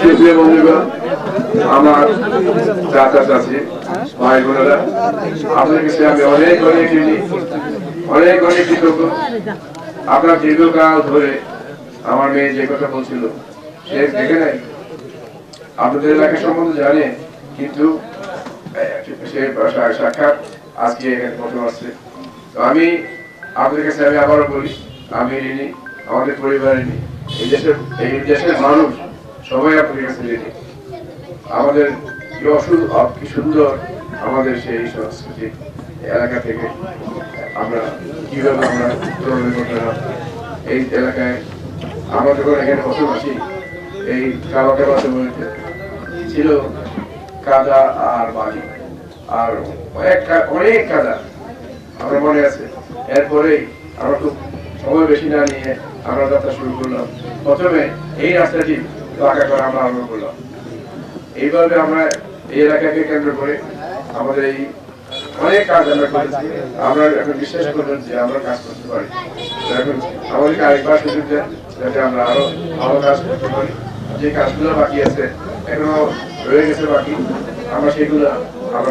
সুপ্রিয় বন্ধুগণ আমার চাচা চাচি, ভাই বোনেরা আপনার আমি অনেক অনেক অনেক অনেক কৃতজ্ঞ। আপনার দীর্ঘকাল ধরে আমার মেয়ে যে কথা বলছিল, সে দেখে নাই। আপনাদের এলাকা সম্বন্ধে জানে, কিন্তু সে সাক্ষাৎ, আজকে এখানে প্রথম আসছে। তো আমি, আপনাদের কাছে আমি আবারও বলি, আমি ঋণী, আমাদের পরিবার ঋণী। এই দেশের এই দেশের মানুষ সবাই আপনাদের কাছে আমাদের কি সুন্দর, আমাদের সেই সংস্কৃতি এলাকা থেকে আমরা কীভাবে আমরা উত্তরণের করলাম এই এলাকায় আমরা যখন এখানে বসবাসী, এই কাবাকে বাসে ছিল কাদা আর বালি। আর অনেক অনেক কাদা আমার মনে আছে। এরপরেই আমরা খুব সময় বেশি না নিয়ে আমরা যাত্রা শুরু করলাম। প্রথমে এই রাস্তাটি এইভাবে আমরা এই এলাকাকে কেন্দ্র করে আমাদের এই অনেক কাজ আমরা করেছি। আমরা এখন বিশ্বাস করবেন যে আমরা কাজ করতে পারি। এখন আমাদেরকে আরেকবার সুযোগ দেন যাতে আমরা আরও ভালো কাজ করতে পারি। যে কাজগুলো বাকি আছে, এখনও রয়ে গেছে বাকি, আমরা সেগুলো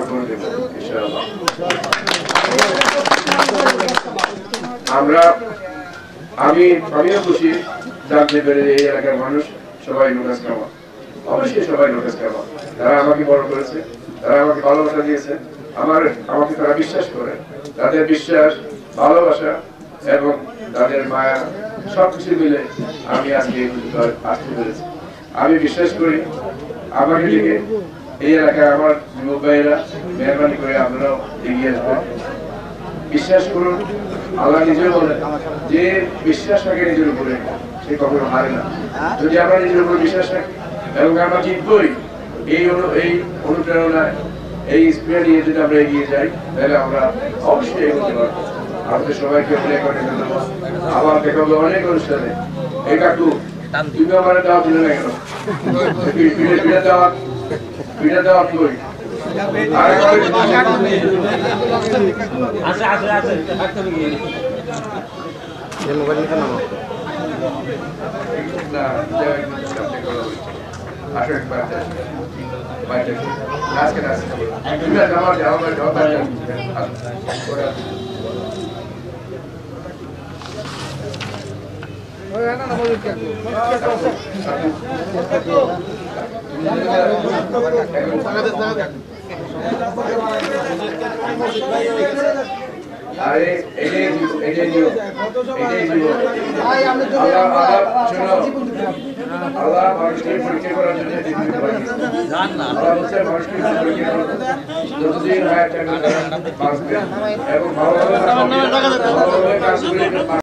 করে দেবো আমরা, আমি, আমিও খুশি জানতে পেরে এই এলাকার মানুষ সবাই নোটাস খাওয়া অবশ্যই সবাই নোটাস খাওয়া তারা আমাকে বড় করেছে, তারা আমাকে ভালোবাসা দিয়েছে। আমার, আমাকে তারা বিশ্বাস করে। তাদের বিশ্বাস, ভালোবাসা এবং তাদের মায়া সবকিছু মিলে আমি আজকে আসতে পেরেছি। আমি বিশ্বাস করি আমাকে থেকে এই এলাকায় আমার যুবক ভাইয়েরা মেহরবানি করে আপনারাও এগিয়ে আসবেন। বিশ্বাস করুন আল্লাহ নিজে বলেন যে বিশ্বাস রাখে নিজের উপরে সে কখনো হারে না। যদি আমরা নিজের উপর বিশ্বাস রাখি এবং আমরা জিতবই এই এই অনুপ্রেরণায় এই স্প্রে নিয়ে যদি আমরা এগিয়ে যাই তাহলে আমরা অবশ্যই এগোতে পারব। আপনাদের সবাইকে অনেক অনেক ধন্যবাদ। আবার দেখা হবে অনেক অনুষ্ঠানে। এই কাকু তুমি আমার দাওয়া দিলে না কেন? পিঠে দেওয়া পিঠে দেওয়া কই? আছে আছে আছে আসো। একবার বাইরে আজকে না তুমি আমার আমার আমার আরে এটাই এটাই দিব এটাই দিব আল্লাহ আল্লাহ শোনো আল্লাহ মানুষকে পরীক্ষা করার জন্য পৃথিবীতে পাঠিয়েছে জান না আল্লাহ বলছে মানুষকে পরীক্ষা করো যতদিন হায়াত থাকবে বাঁচবে এবং ভালোভাবে কাজ করে